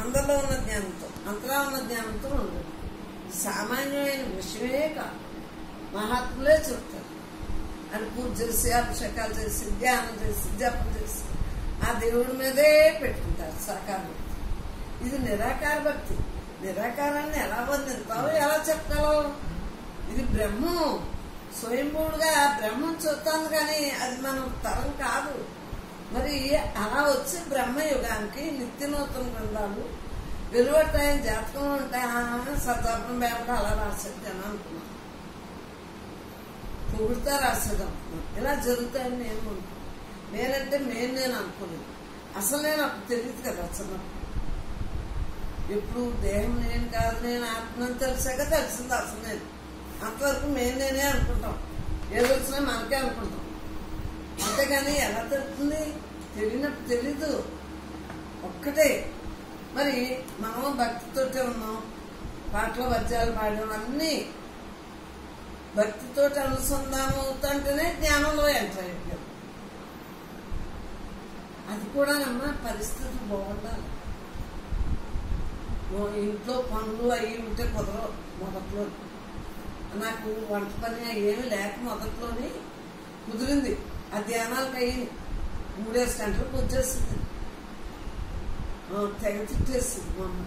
అందరిలో ఉన్న జ్ఞానంతో అంతలా ఉన్న జ్ఞానంతో ఉండదు. సామాన్యమైన విషయమే కాదు. మహాత్ములే చెప్తారు. అని పూజ చేసి అభిషేకాలు చేసి ధ్యానం చేసి జపం చేసి ఆ దేవుడి మీదే పెట్టుకుంటారు సాకార భక్తి ఇది నిరాకార భక్తి. నిరాకారాన్ని ఎలా పొందుతావు ఎలా చెప్తావు ఇది బ్రహ్మం. స్వయంభూడుగా బ్రహ్మం చూస్తాను కానీ అది మనం తరం కాదు. మరి అలా వచ్చి బ్రహ్మయుగానికి నిత్య నూతన గ్రంథాలు వెలువడతాయని జాతకంలో ఉంటాయి. సతాపం వేపక అలా రాసేది అని అనుకున్నాను. పొగుడుతా రాసేది అనుకున్నాను. ఇలా జరుగుతాయని నేను అనుకున్నాను. నేనంటే నేను నేను అనుకున్నాను అసలు నేను అప్పుడు తెలియదు కదా చిన్నప్పుడు. ఎప్పుడు దేహం నేను కాదు నేను ఆత్మని తెలిసాక తెలిసింది అసలు నేను. అంతవరకు మేము నేనే అనుకుంటాం. ఏది వచ్చినా మనకే అనుకుంటాం. కానీ ఎలా తెలుస్తుంది? తెలియనప్పుడు తెలీదు. ఒక్కటే. మరి మనం భక్తితోటే ఉన్నాం. పాటలు పద్యాలు పాడడం అన్నీ భక్తితో అనుసంధానం అవుతుంటేనే జ్ఞానంలో ఎంటర్ అయిపోయాం అది కూడా నమ్మ పరిస్థితి బాగుండాలి. ఇంట్లో పనులు అవి ఉంటే కుదరవు మొదట్లో. నాకు వంట పని ఏమి లేక మొదట్లోని కుదిరింది. ఆ ధ్యానాలకు అయ్యింది మూడేసి గంటలు పూజ తెగ తిట్టేస్తుంది మా అమ్మ.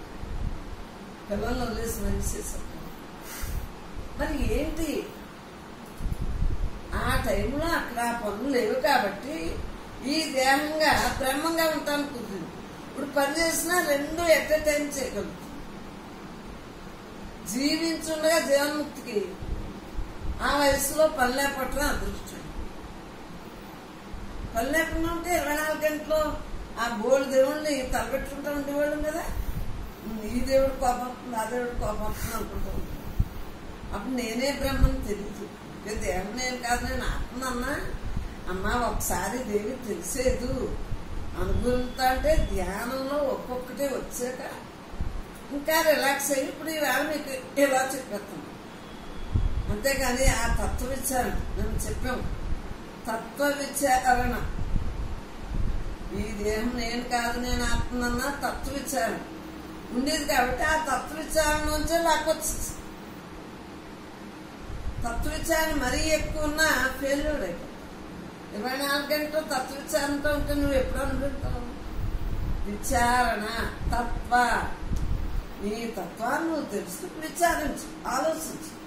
పిల్లలు వదిలేసి మంచి చేశారు మరి ఏంటి? ఆ టైంలో అక్కడ ఆ పనులు లేవు కాబట్టి ఈ దేహంగా బ్రహ్మంగా ఉంటాను కుదిరింది. ఇప్పుడు పని చేసినా రెండు ఎట్ ఎ టైం చేయగలుగుతుంది జీవించుండగా జీవన్ముక్తికి ఆ వయసులో పని లేపట్టడం అదృష్టం. పని లేకుండా ఉంటే ఇరవై నాలుగు గంటలు ఆ బోర్డు దేవుడిని తలపెట్టుకుంటూ ఉండేవాళ్ళం కదా? ఈ దేవుడు కోపం వస్తుంది ఆ దేవుడు కోపం వస్తుంది అనుకుంటూ ఉంటాం. అప్పుడు నేనే బ్రహ్మని తెలియదు ఇక దేహం నేను కాదు నేను ఆత్మన్నా అమ్మా ఒకసారి దేవి తెలిసేదు. అనుభవిస్తా అంటే ధ్యానంలో ఒక్కొక్కటి వచ్చాక ఇంకా రిలాక్స్ అయ్యి ఇప్పుడు ఈవేళ మీకు ఇలా చెప్పేస్తాను. అంతేగాని ఆ తత్వ విచారణ మేము చెప్పాము. తత్వ విచారణ ఈ దేహం నేను కాదు నేను ఆత్మన్నా తత్వ విచారణ ఉండేది కాబట్టి ఆ తత్వ విచారణ నుంచే లాక్కొచ్చింది తత్వ విచారణ మరీ ఎక్కువ ఉన్నా ఫెయిల్యూర్ అయిపోతుంది ఇరవై నాలుగు గంటలు తత్వ విచారణతో ఉంటే నువ్వు ఎప్పుడు అనుకుంటావు? విచారణ తత్వ. నీ తత్వాన్ని నువ్వు తెలుసు విచారించు ఆలోచించు.